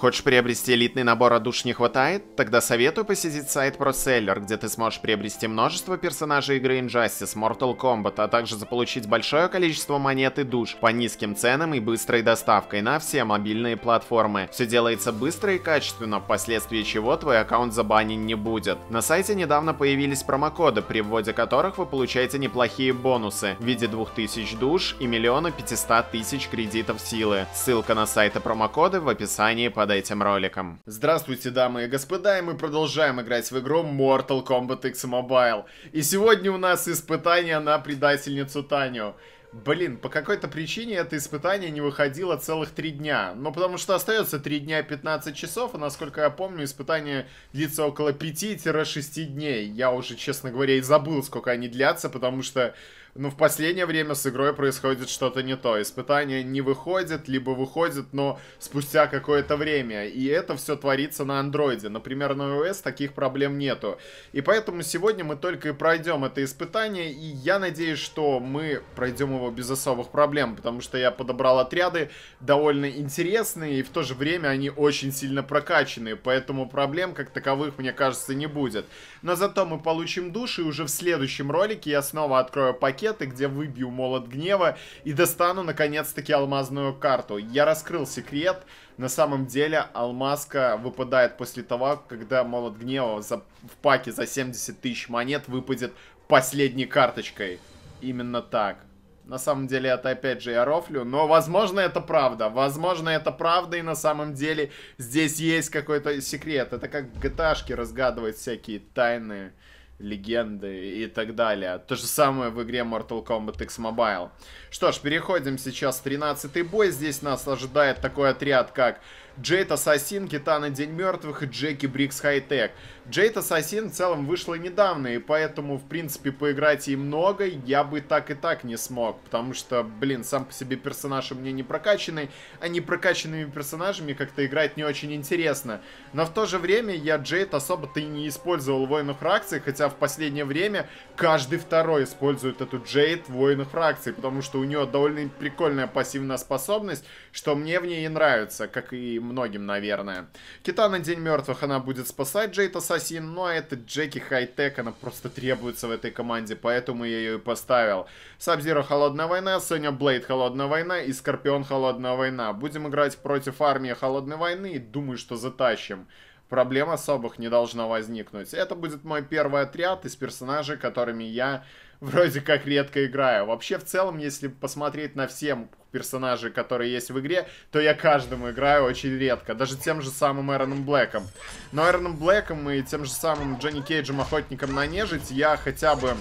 Хочешь приобрести элитный набор, а душ не хватает? Тогда советую посетить сайт ProSeller, где ты сможешь приобрести множество персонажей игры Injustice, Mortal Kombat, а также заполучить большое количество монет и душ по низким ценам и быстрой доставкой на все мобильные платформы. Все делается быстро и качественно, впоследствии чего твой аккаунт забанен не будет. На сайте недавно появились промокоды, при вводе которых вы получаете неплохие бонусы в виде 2000 душ и миллиона 500 тысяч кредитов силы. Ссылка на сайт и промокоды в описании под под этим роликом. Здравствуйте, дамы и господа, и мы продолжаем играть в игру Mortal Kombat X Mobile. И сегодня у нас испытание на предательницу Таню. Блин, по какой-то причине это испытание не выходило целых три дня. Ну, потому что остается 3 дня 15 часов, и, насколько я помню, испытание длится около 5-6 дней. Я уже, честно говоря, и забыл, сколько они длятся, потому что ну, в последнее время с игрой происходит что-то не то. Испытания не выходят, либо выходят, но спустя какое-то время. И это все творится на андроиде. Например, на iOS таких проблем нету. И поэтому сегодня мы только и пройдем это испытание. И я надеюсь, что мы пройдем его без особых проблем. Потому что я подобрал отряды довольно интересные. И в то же время они очень сильно прокачанные. Поэтому проблем как таковых, мне кажется, не будет. Но зато мы получим душ. И уже в следующем ролике я снова открою пакет пакеты, где выбью молот гнева и достану наконец-таки алмазную карту. Я раскрыл секрет. На самом деле алмазка выпадает после того, когда молот гнева за, в паке за 70 тысяч монет выпадет последней карточкой. Именно так. На самом деле это опять же я рофлю, но возможно это правда. Возможно это правда и на самом деле здесь есть какой-то секрет. Это как GTA разгадывать всякие тайны легенды и так далее. То же самое в игре Mortal Kombat X Mobile. Что ж, переходим сейчас в 13 бой. Здесь нас ожидает такой отряд, как Джейд Ассасин, Китана День Мертвых и Джеки Брикс Хайтек. Джейд Ассасин в целом вышла недавно, и поэтому, в принципе, поиграть ей много я бы так и так не смог. Потому что, блин, сам по себе персонаж у меня не прокачанный, а не прокачанными персонажами как-то играть не очень интересно. Но в то же время я Джейд особо-то и не использовал в военных фракции, хотя в последнее время каждый второй использует эту Джейд в военных фракции, потому что у нее довольно прикольная пассивная способность, что мне в ней и нравится, как и многим, наверное. Китана День Мертвых, она будет спасать Джейд Ассасин, но это Джеки Хайтек, она просто требуется в этой команде, поэтому я ее и поставил. Сабзиро Холодная война, Соня Блейд Холодная война и Скорпион Холодная война. Будем играть против армии Холодной войны и думаю, что затащим проблем особых не должно возникнуть. Это будет мой первый отряд из персонажей, которыми я вроде как редко играю. Вообще, в целом, если посмотреть на все персонажей, которые есть в игре, то я каждому играю очень редко. Даже тем же самым Эроном Блэком. Но Эроном Блэком и тем же самым Джонни Кейджем, Охотником на Нежить, я хотя бы,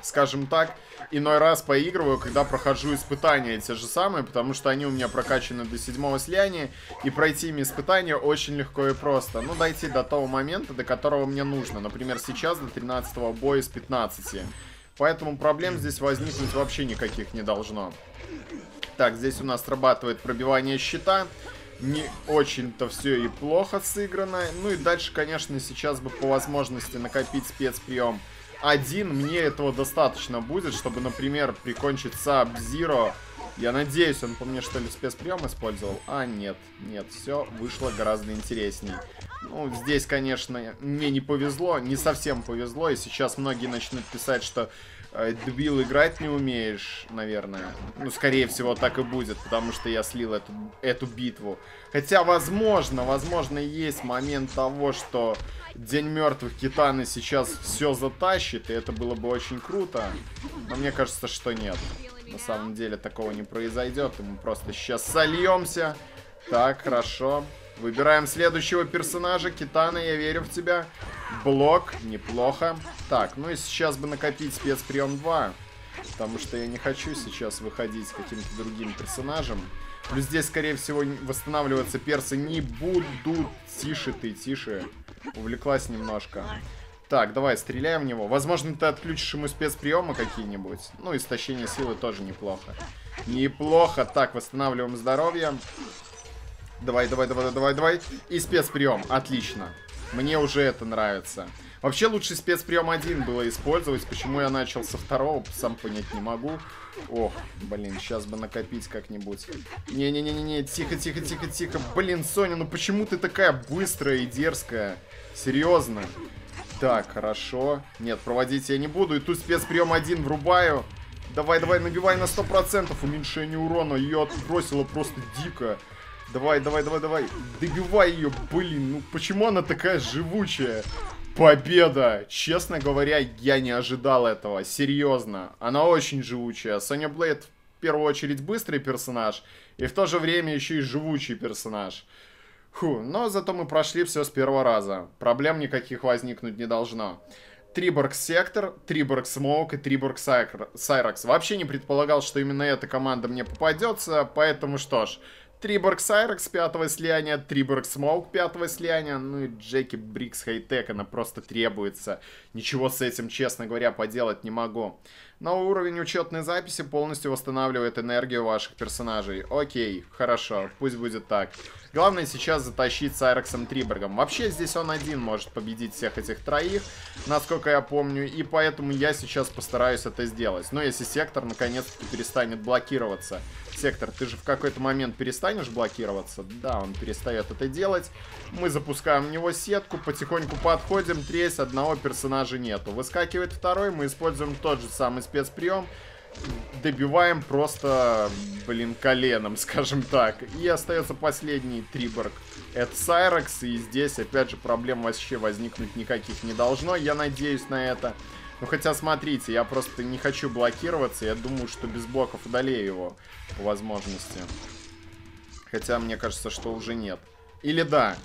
скажем так, иной раз поигрываю, когда прохожу испытания те же самые, потому что они у меня прокачаны до седьмого слияния, и пройти ими испытания очень легко и просто. Ну, дойти до того момента, до которого мне нужно. Например, сейчас до 13 боя с 15. Поэтому проблем здесь возникнуть вообще никаких не должно. Так, здесь у нас срабатывает пробивание щита. Не очень-то все и плохо сыграно. Ну и дальше, конечно, сейчас бы по возможности накопить спецприем один. Мне этого достаточно будет, чтобы, например, прикончить Саб-Зиро. Я надеюсь, он по мне что ли спецприем использовал? А, нет, нет, все вышло гораздо интереснее. Ну, здесь, конечно, мне не повезло, не совсем повезло, и сейчас многие начнут писать, что э, дебил играть не умеешь, наверное. Ну, скорее всего, так и будет, потому что я слил эту, эту битву. Хотя, возможно, возможно, есть момент того, что День мертвых Китаны сейчас все затащит, и это было бы очень круто. Но мне кажется, что нет. На самом деле такого не произойдет, мы просто сейчас сольемся. Так, хорошо. Выбираем следующего персонажа. Китана, я верю в тебя. Блок, неплохо. Так, ну и сейчас бы накопить спецприем 2. Потому что я не хочу сейчас выходить с каким-то другим персонажем. Плюс здесь, скорее всего, восстанавливаться персы не будут. Тише ты, тише. Увлеклась немножко. Так, давай, стреляем в него. Возможно, ты отключишь ему спецприемы какие-нибудь. Ну, истощение силы тоже неплохо. Неплохо. Так, восстанавливаем здоровье. Давай, давай, давай, давай, давай. И спецприем. Отлично. Мне уже это нравится. Вообще лучше спецприем один было использовать. Почему я начал со второго, сам понять не могу. Ох, блин, сейчас бы накопить как-нибудь. Не-не-не-не, тихо, тихо, тихо, тихо. Блин, Соня, ну почему ты такая быстрая и дерзкая? Серьезно? Так, хорошо. Нет, проводить я не буду. И тут спецприем один врубаю. Давай, давай, набивай на 100%. Уменьшение урона. Ее отбросило просто дико. Давай, давай, давай, давай. Добивай ее, блин. Ну почему она такая живучая? Победа! Честно говоря, я не ожидал этого. Серьезно. Она очень живучая. Соня Блейд в первую очередь быстрый персонаж. И в то же время еще и живучий персонаж. Фу, но зато мы прошли все с первого раза. Проблем никаких возникнуть не должно. Триборг Сектор, Триборг Смоук и Триборг Сайракс. Вообще не предполагал, что именно эта команда мне попадется, поэтому что ж, Триборг Сайрекс пятого слияния, Триборг Смоук пятого слияния, ну и Джеки Бриггс Хайтек, она просто требуется. Ничего с этим, честно говоря, поделать не могу. Новый уровень учетной записи полностью восстанавливает энергию ваших персонажей. Окей, хорошо, пусть будет так. Главное сейчас затащить Сайрексом Триборгом. Вообще здесь он один может победить всех этих троих, насколько я помню, и поэтому я сейчас постараюсь это сделать. Но если сектор наконец-таки перестанет блокироваться. Сектор, ты же в какой-то момент перестанешь блокироваться? Да, он перестает это делать. Мы запускаем в него сетку, потихоньку подходим, тресь, одного персонажа нету. Выскакивает второй, мы используем тот же самый спецприем. Добиваем просто, блин, коленом, скажем так. И остается последний Триборг. Это Сайрекс, и здесь, опять же, проблем вообще возникнуть никаких не должно. Я надеюсь на это. Ну, хотя, смотрите, я просто не хочу блокироваться. Я думаю, что без блоков удалею его по возможности. Хотя, мне кажется, что уже нет. Или да.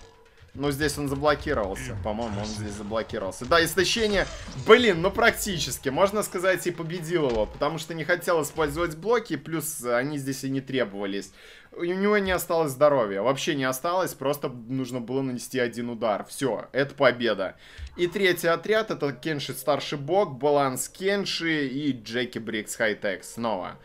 Но здесь он заблокировался. По-моему, он здесь заблокировался. Да, истощение, блин, ну практически. Можно сказать, и победил его. Потому что не хотел использовать блоки. Плюс они здесь и не требовались. У него не осталось здоровья. Вообще не осталось. Просто нужно было нанести один удар. Все, это победа. И третий отряд, это Кенши Старший Бог, Баланс Кенши и Джеки Брикс Хайтек снова.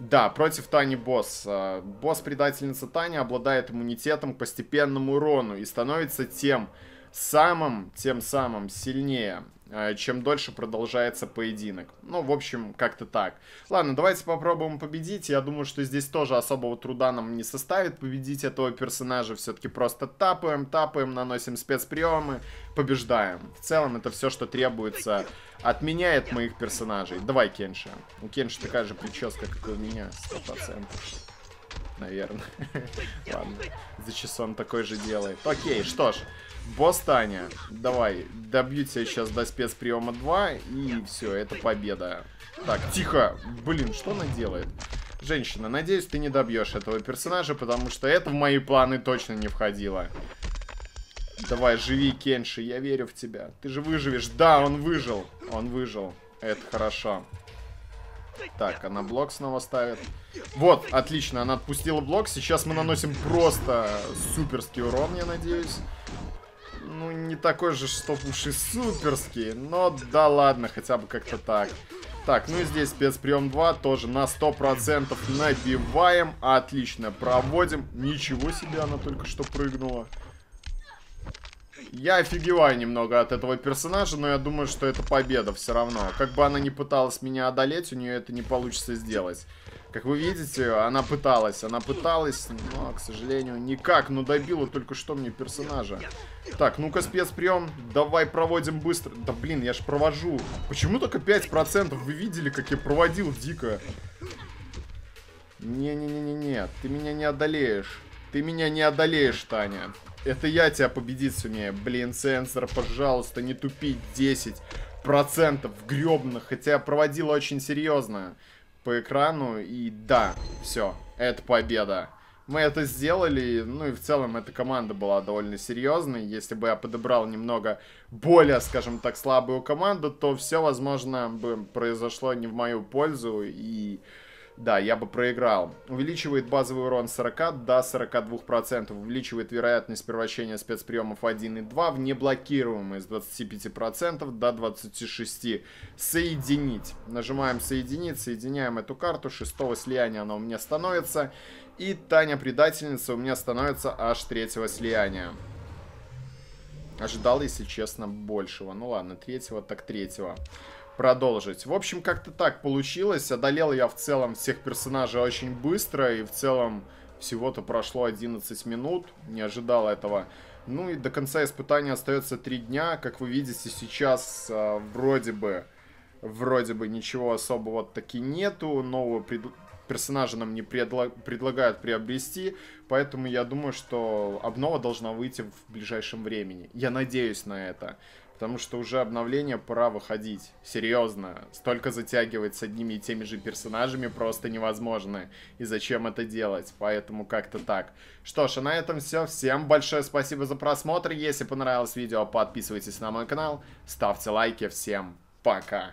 Да, против Тани босс. А, босс-предательница Таня обладает иммунитетом к постепенному урону и становится тем самым, тем самым сильнее. Э, чем дольше продолжается поединок. Ну, в общем, как-то так. Ладно, давайте попробуем победить. Я думаю, что здесь тоже особого труда нам не составит победить этого персонажа. Все-таки просто тапаем, тапаем, наносим спецприемы, побеждаем. В целом, это все, что требуется от меня и от моих персонажей. Давай, Кенши. У Кенши такая же прическа, как и у меня, 100%. Наверное. Ладно, зачесон такой же делает. Окей, что ж. Босс Таня, давай, добью тебя сейчас до спецприема 2, и все, это победа. Так, тихо, блин, что она делает? Женщина, надеюсь, ты не добьешь этого персонажа, потому что это в мои планы точно не входило. Давай, живи, Кенши, я верю в тебя. Ты же выживешь. Да, он выжил. Он выжил. Это хорошо. Так, она блок снова ставит. Вот, отлично, она отпустила блок. Сейчас мы наносим просто суперский урон, я надеюсь такой же, что уж и суперский, но да ладно, хотя бы как-то так. Так, ну и здесь спецприем 2 тоже на 100% набиваем. Отлично, проводим. Ничего себе, она только что прыгнула. Я офигеваю немного от этого персонажа, но я думаю, что это победа все равно. Как бы она ни пыталась меня одолеть, у нее это не получится сделать. Как вы видите, она пыталась, она пыталась, но, к сожалению, никак. Но добила только что мне персонажа. Так, ну-ка, спецприем. Давай проводим быстро. Да, блин, я ж провожу. Почему только 5%? Вы видели, как я проводил дико? Не-не-не-не-не, ты меня не одолеешь. Ты меня не одолеешь, Таня. Это я тебя победить сумею. Блин, сенсор, пожалуйста, не тупить 10% гребных. Хотя проводил очень серьезно по экрану. И да, все, это победа. Мы это сделали, ну и в целом эта команда была довольно серьезной. Если бы я подобрал немного более, скажем так, слабую команду, то все, возможно, бы произошло не в мою пользу. И да, я бы проиграл. Увеличивает базовый урон 40 до 42%. Увеличивает вероятность превращения спецприемов 1 и 2 в неблокируемые с 25% до 26%. Соединить. Нажимаем соединить, соединяем эту карту. Шестого слияния она у меня становится. И Таня предательница у меня становится аж третьего слияния. Ожидал, если честно, большего. Ну ладно, третьего так третьего. Продолжить. В общем, как-то так получилось. Одолел я в целом всех персонажей очень быстро. И в целом всего-то прошло 11 минут. Не ожидал этого. Ну и до конца испытания остается 3 дня. Как вы видите, сейчас э, вроде бы... Вроде бы ничего особого таки нету. Нового пред персонажа нам не предло предлагают приобрести, поэтому я думаю, что обнова должна выйти в ближайшем времени. Я надеюсь на это, потому что уже обновление пора выходить. Серьезно, столько затягивать с одними и теми же персонажами просто невозможно. И зачем это делать? Поэтому как-то так. Что ж, а на этом все. Всем большое спасибо за просмотр. Если понравилось видео, подписывайтесь на мой канал, ставьте лайки. Всем пока.